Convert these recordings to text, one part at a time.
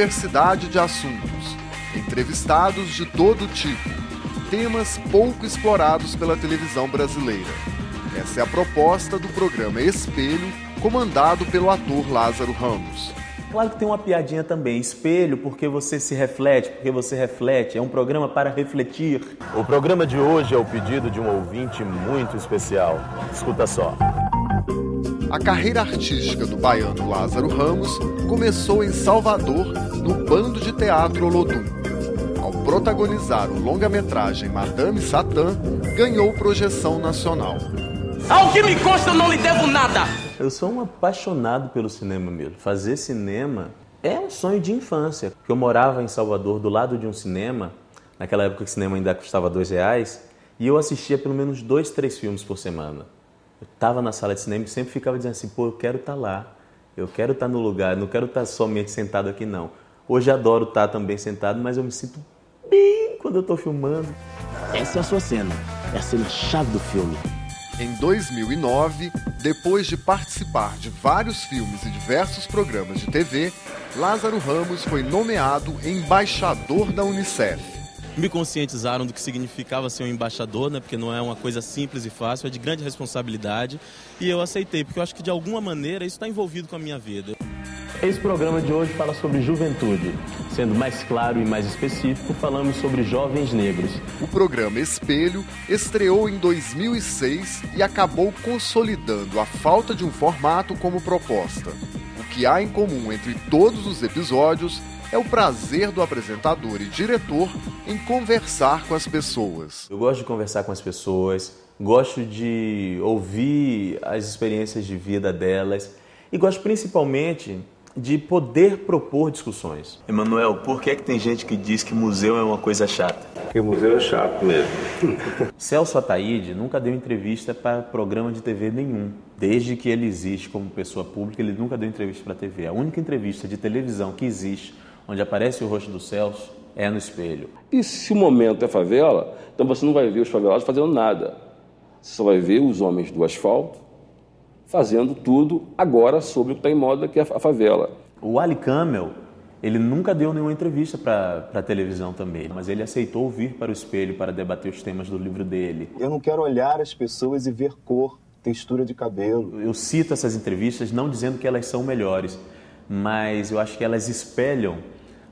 diversidade de assuntos, entrevistados de todo tipo, temas pouco explorados pela televisão brasileira. Essa é a proposta do programa Espelho, comandado pelo ator Lázaro Ramos. Claro que tem uma piadinha também, espelho, porque você se reflete, porque você reflete. É um programa para refletir. O programa de hoje é o pedido de um ouvinte muito especial. Escuta só. A carreira artística do baiano Lázaro Ramos começou em Salvador, no Bando de Teatro Olodum. Ao protagonizar o longa-metragem Madame Satã, ganhou projeção nacional. Ao que me consta, eu não lhe devo nada! Eu sou um apaixonado pelo cinema mesmo. Fazer cinema é um sonho de infância. Eu morava em Salvador, do lado de um cinema, naquela época que o cinema ainda custava dois reais, e eu assistia pelo menos dois, três filmes por semana. Eu estava na sala de cinema e sempre ficava dizendo assim, pô, eu quero estar tá lá, eu quero estar tá no lugar, não quero estar tá somente sentado aqui não. Hoje adoro estar também sentado, mas eu me sinto bem quando eu estou filmando. Essa é a sua cena, é a cena chave do filme. Em 2009, depois de participar de vários filmes e diversos programas de TV, Lázaro Ramos foi nomeado embaixador da Unicef me conscientizaram do que significava ser um embaixador, né? Porque não é uma coisa simples e fácil, é de grande responsabilidade. E eu aceitei, porque eu acho que de alguma maneira isso está envolvido com a minha vida. Esse programa de hoje fala sobre juventude. Sendo mais claro e mais específico, falamos sobre jovens negros. O programa Espelho estreou em 2006 e acabou consolidando a falta de um formato como proposta. O que há em comum entre todos os episódios é o prazer do apresentador e diretor em conversar com as pessoas. Eu gosto de conversar com as pessoas, gosto de ouvir as experiências de vida delas e gosto principalmente de poder propor discussões. Emanuel, por que, é que tem gente que diz que museu é uma coisa chata? Porque museu é chato mesmo. Celso Ataíde nunca deu entrevista para programa de TV nenhum. Desde que ele existe como pessoa pública, ele nunca deu entrevista para TV. A única entrevista de televisão que existe onde aparece o rosto do Celso, é no espelho. E se o momento é favela, então você não vai ver os favelados fazendo nada. Você só vai ver os homens do asfalto fazendo tudo agora sobre o que está em moda, que é a favela. O Ali Camel, ele nunca deu nenhuma entrevista para a televisão também, mas ele aceitou vir para o espelho para debater os temas do livro dele. Eu não quero olhar as pessoas e ver cor, textura de cabelo. Eu cito essas entrevistas não dizendo que elas são melhores, mas eu acho que elas espelham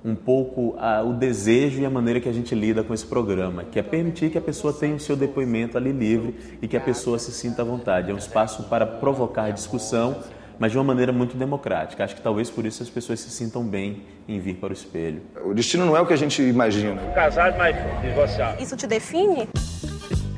um pouco a, o desejo e a maneira que a gente lida com esse programa, que é permitir que a pessoa tenha o seu depoimento ali livre e que a pessoa se sinta à vontade. É um espaço para provocar discussão, mas de uma maneira muito democrática. Acho que talvez por isso as pessoas se sintam bem em vir para o espelho. O destino não é o que a gente imagina. Casado, mas divorciado. Isso te define?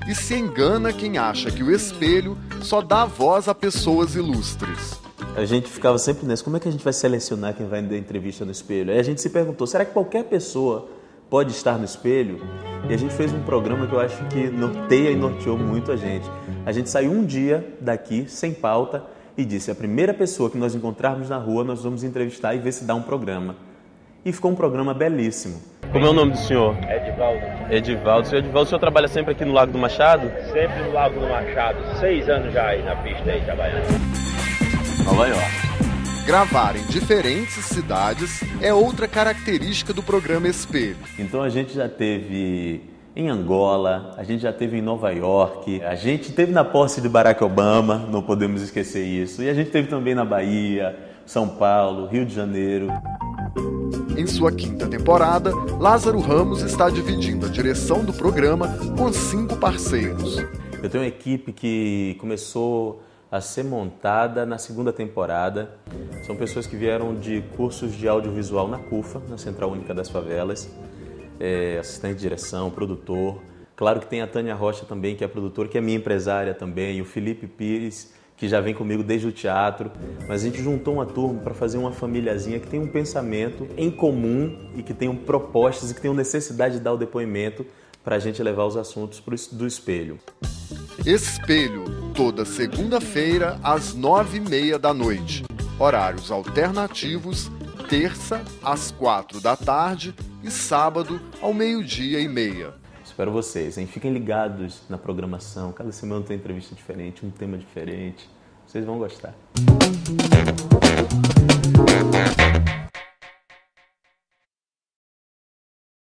E se engana quem acha que o espelho só dá voz a pessoas ilustres. A gente ficava sempre nessa, como é que a gente vai selecionar quem vai dar entrevista no espelho? Aí a gente se perguntou, será que qualquer pessoa pode estar no espelho? E a gente fez um programa que eu acho que norteia e norteou muito a gente. A gente saiu um dia daqui, sem pauta, e disse, a primeira pessoa que nós encontrarmos na rua, nós vamos entrevistar e ver se dá um programa. E ficou um programa belíssimo. Como é o nome do senhor? Edivaldo. Edivaldo. Senhor Edivaldo, o senhor trabalha sempre aqui no Lago do Machado? Sempre no Lago do Machado. Seis anos já aí na pista aí trabalhando. Nova York. Gravar em diferentes cidades é outra característica do programa Espelho. Então a gente já teve em Angola, a gente já teve em Nova York, a gente teve na posse de Barack Obama, não podemos esquecer isso, e a gente teve também na Bahia, São Paulo, Rio de Janeiro. Em sua quinta temporada, Lázaro Ramos está dividindo a direção do programa com cinco parceiros. Eu tenho uma equipe que começou a ser montada na segunda temporada. São pessoas que vieram de cursos de audiovisual na CUFA, na Central Única das Favelas, é, assistente de direção, produtor. Claro que tem a Tânia Rocha também, que é produtora, que é minha empresária também, o Felipe Pires, que já vem comigo desde o teatro. Mas a gente juntou uma turma para fazer uma famíliazinha que tem um pensamento em comum e que tenham propostas e que tenham necessidade de dar o depoimento para a gente levar os assuntos do espelho. Espelho toda segunda-feira às nove e meia da noite. Horários alternativos, terça às quatro da tarde e sábado ao meio-dia e meia. Espero vocês, hein? Fiquem ligados na programação. Cada semana tem entrevista diferente, um tema diferente. Vocês vão gostar.